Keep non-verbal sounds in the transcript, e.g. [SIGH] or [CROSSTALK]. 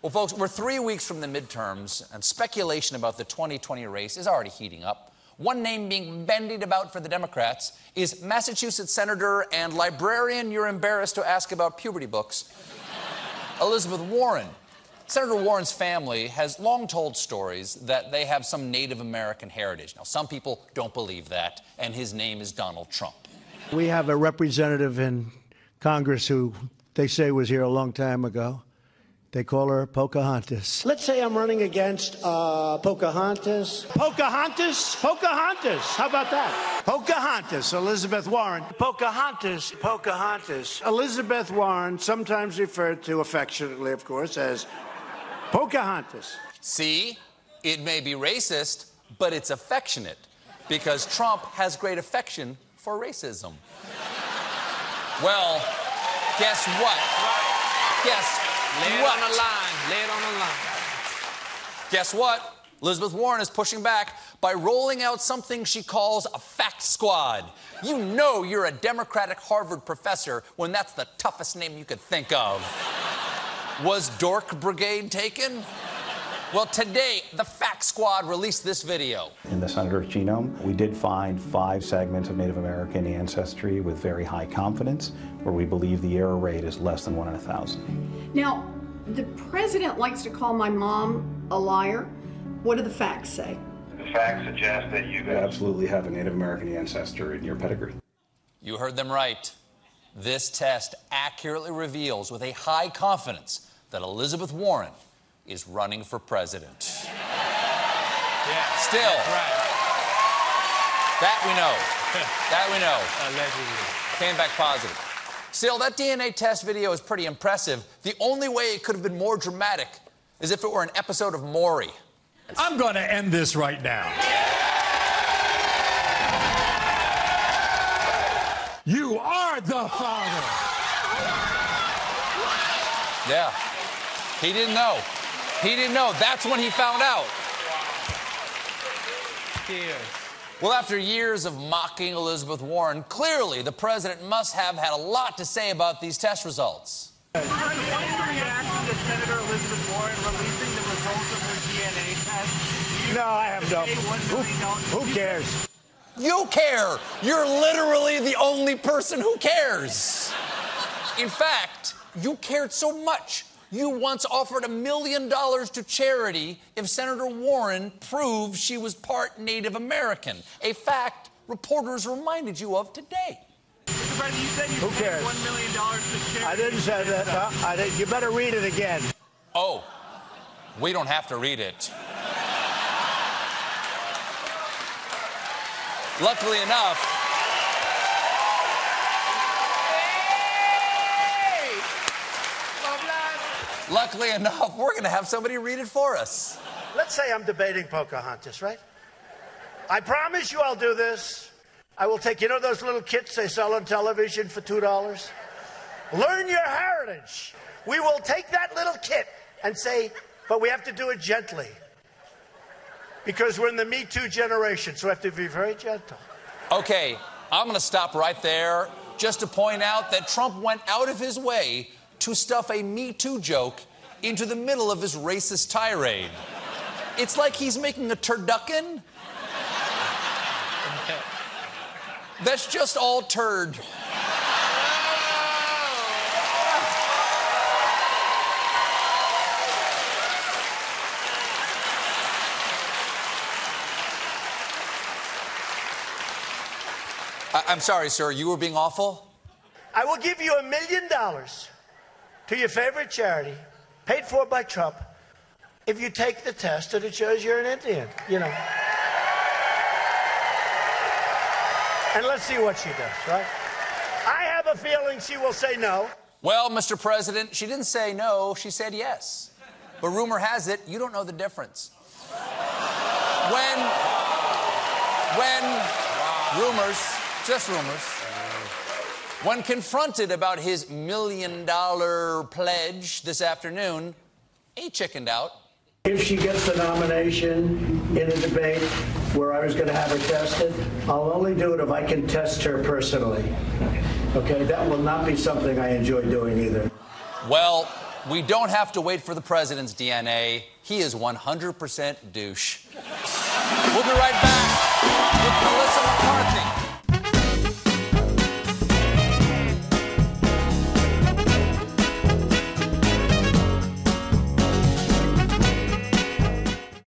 Well, folks, we're three weeks from the midterms, and speculation about the 2020 race is already heating up. One name being bandied about for the Democrats is Massachusetts Senator and librarian you're embarrassed to ask about puberty books, [LAUGHS] Elizabeth Warren. Senator Warren's family has long told stories that they have some Native American heritage. Now, some people don't believe that, and his name is Donald Trump. We have a representative in Congress who they say was here a long time ago. They call her Pocahontas. Let's say I'm running against uh, Pocahontas. Pocahontas? Pocahontas. How about that? Pocahontas, Elizabeth Warren. Pocahontas, Pocahontas. Elizabeth Warren, sometimes referred to affectionately, of course, as Pocahontas. See, it may be racist, but it's affectionate because Trump has great affection for racism. Well, guess what? Guess Lay it what? on the line. Lay it on the line. Guess what? Elizabeth Warren is pushing back by rolling out something she calls a fact squad. You know you're a Democratic Harvard professor when that's the toughest name you could think of. Was Dork Brigade taken? Well, today, the Fact Squad released this video. In the senator's genome, we did find five segments of Native American ancestry with very high confidence, where we believe the error rate is less than one in a thousand. Now, the president likes to call my mom a liar. What do the facts say? The facts suggest that you You absolutely have a Native American ancestor in your pedigree. You heard them right. This test accurately reveals with a high confidence that Elizabeth Warren is running for president. [LAUGHS] Yeah. Still, right. that we know. [LAUGHS] That we know. Allegedly. Came back positive. Still, that DNA test video is pretty impressive. The only way it could have been more dramatic is if it were an episode of Maury. I'm going to end this right now. You are the father. Yeah. He didn't know. He didn't know. That's when he found out. Cheers. Well, after years of mocking Elizabeth Warren, clearly the president must have had a lot to say about these test results. What's your reaction to Senator Elizabeth Warren releasing the results of her DNA test? No, I have no. Who, who cares? You care. You're literally the only person who cares. In fact, you cared so much. You once offered a million dollars to charity if Senator Warren proved she was part Native American, a fact reporters reminded you of today. Mr. President, you said you Who cares? one million dollars to charity. I didn't say that. No, I didn't. You better read it again. Oh, we don't have to read it. Luckily enough, luckily enough, we're going to have somebody read it for us. Let's say I'm debating Pocahontas, right? I promise you I'll do this. I will take, you know, those little kits they sell on television for $2? Learn your heritage. We will take that little kit and say, but we have to do it gently. Because we're in the Me Too generation, so we have to be very gentle. Okay, I'm going to stop right there just to point out that Trump went out of his way to stuff a Me Too joke into the middle of his racist tirade. It's like he's making a turducken. That's just all turd. I- I'm sorry, sir. You were being awful? I will give you a million dollars to your favorite charity, paid for by Trump, if you take the test and it shows you're an Indian, you know. And let's see what she does, right? I have a feeling she will say no. Well, Mr. President, she didn't say no, she said yes. But rumor has it, you don't know the difference. When, when rumors, just rumors, when confronted about his million dollar pledge this afternoon, he chickened out. If she gets the nomination in a debate where I was going to have her tested, I'll only do it if I can test her personally. Okay, that will not be something I enjoy doing either. Well, We don't have to wait for the president's DNA. He is 100% douche. We'll be right back with Melissa McCarthy.